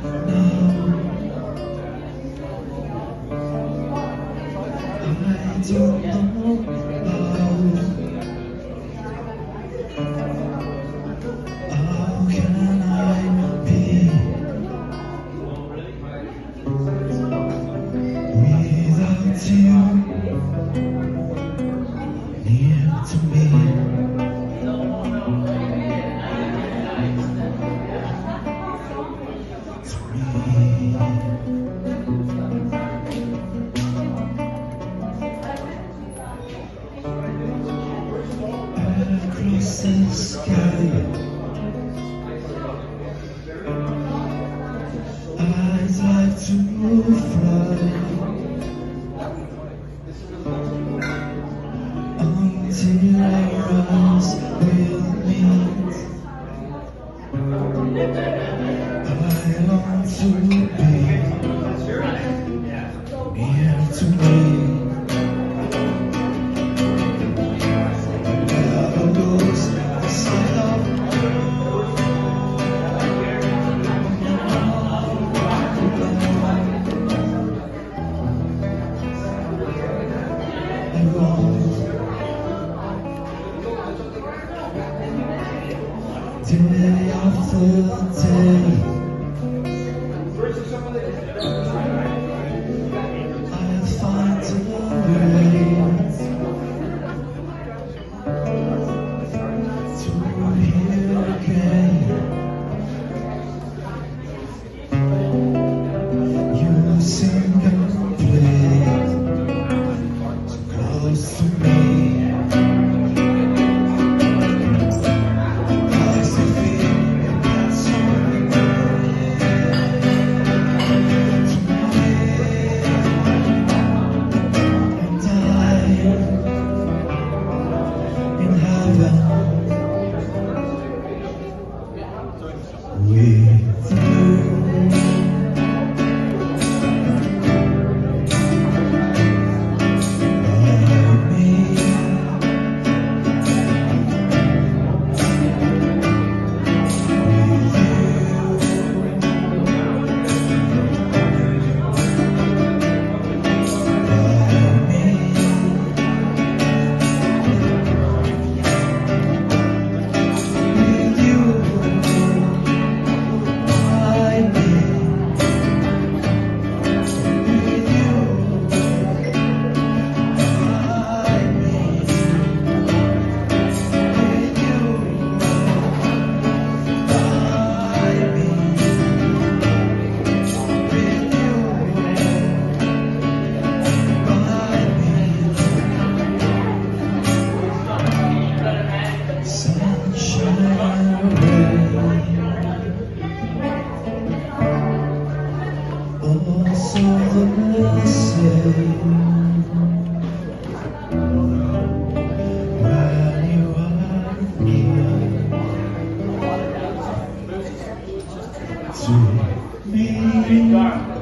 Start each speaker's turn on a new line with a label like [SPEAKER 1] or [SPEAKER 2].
[SPEAKER 1] 爱情到 sky. I'd like to fly until our eyes will meet. I long to be near to me. تمنى لي عفصلتك voice the blessed While you. are To me